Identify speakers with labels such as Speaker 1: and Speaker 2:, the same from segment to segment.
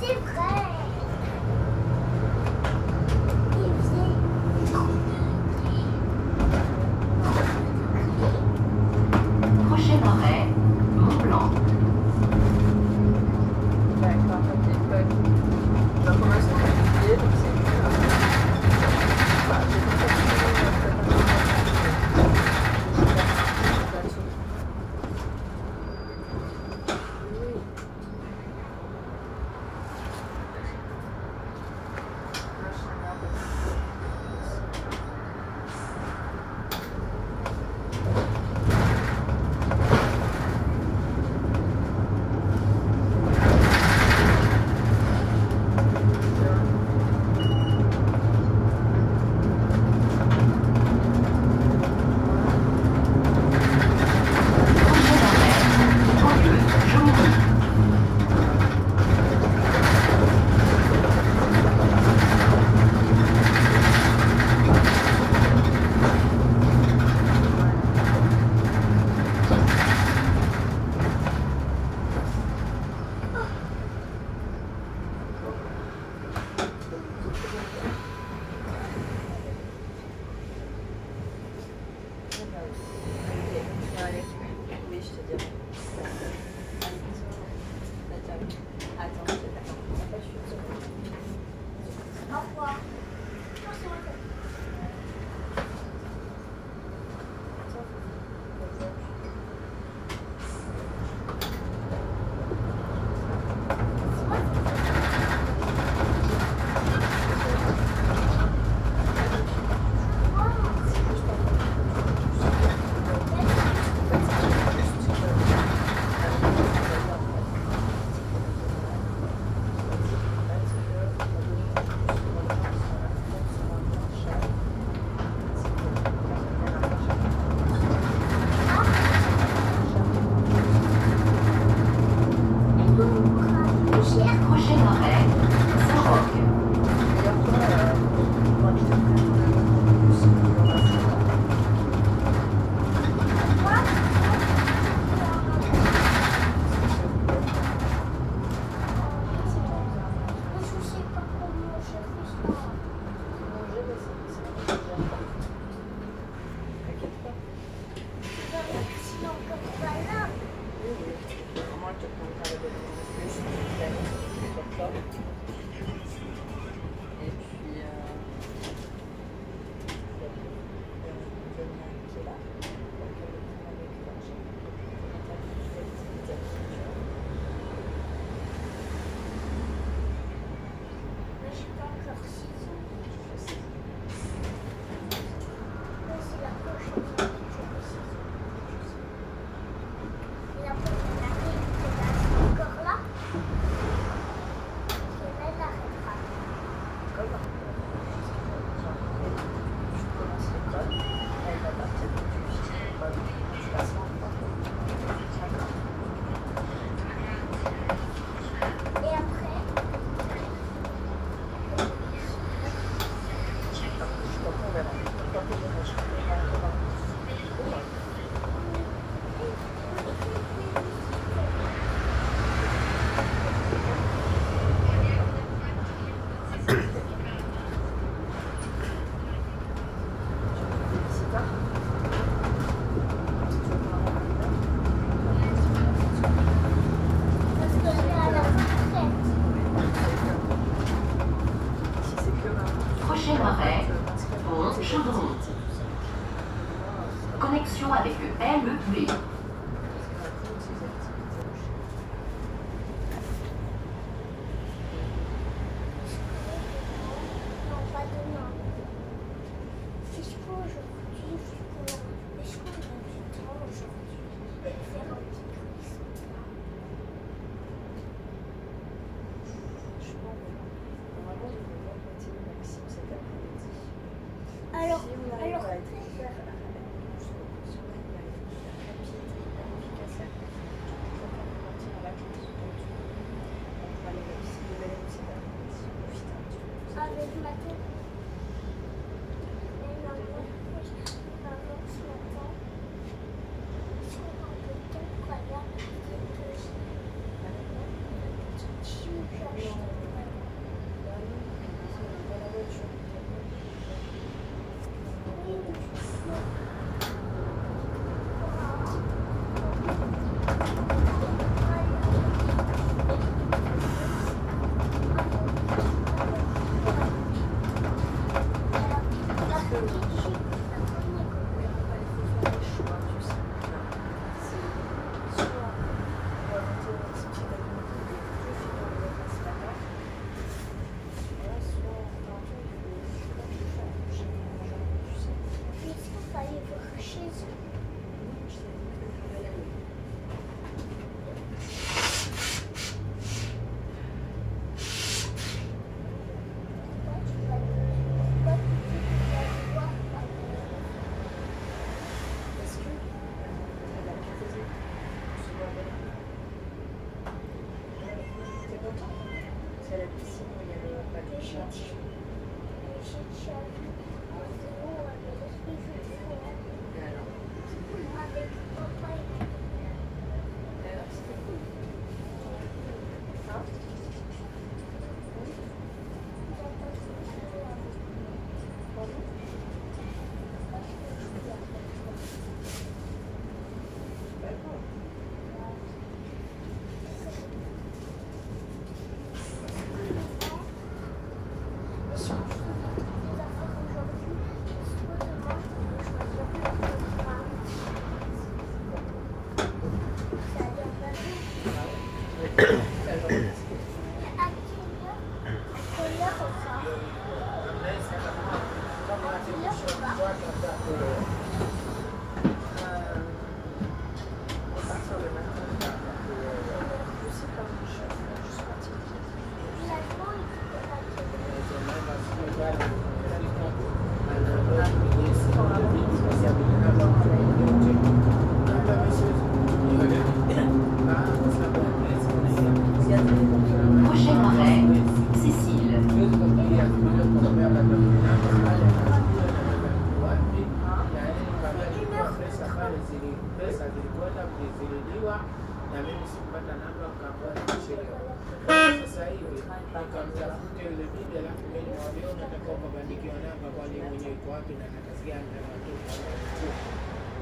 Speaker 1: C'est
Speaker 2: vrai.
Speaker 3: Thank you.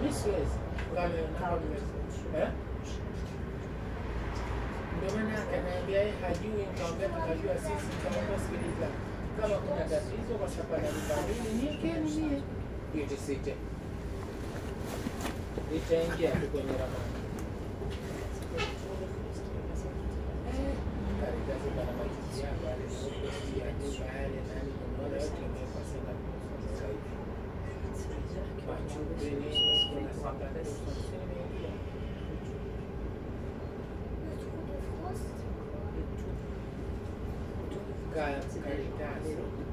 Speaker 3: mi ndio maana akaniambia yeye hajui, nikamwambia sisi. Nikamwambia sikiliza, kama kuna tatizo kwa sababu nikamwambia niekeni mie itaingia tu kwenye ramani
Speaker 4: Thank you. Guys, guys, guys.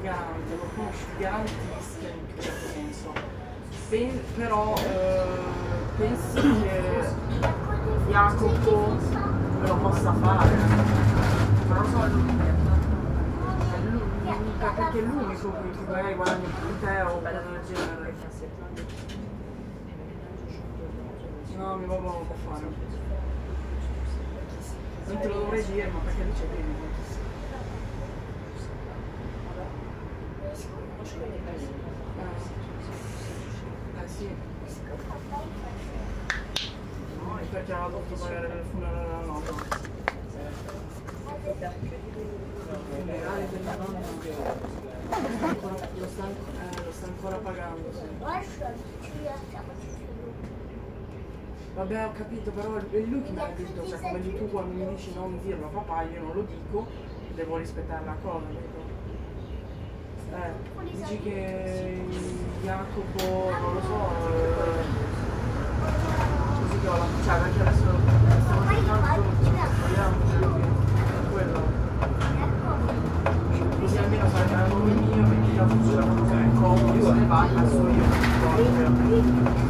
Speaker 4: gigante, lo conosci garantista in un certo senso, Pen però eh, penso che Jacopo lo possa fare, però sono l'unica, perché è l'unico con cui magari guadagno più te o qualcosa del genere. No, mio babbo non lo può fare. Non te lo dovrei dire, ma perché dice che pagare il funerale della nonna. I funerali della nonna lo sta ancora, pagando. Vabbè ho capito, però è lui che mi ha detto, cioè come di tu quando mi dici non dirlo a papà, io non lo dico, devo rispettare la cosa? Eh, dici che Jacopo, non lo so, eh, così che ho la, cioè perché adesso 我实在控制唔，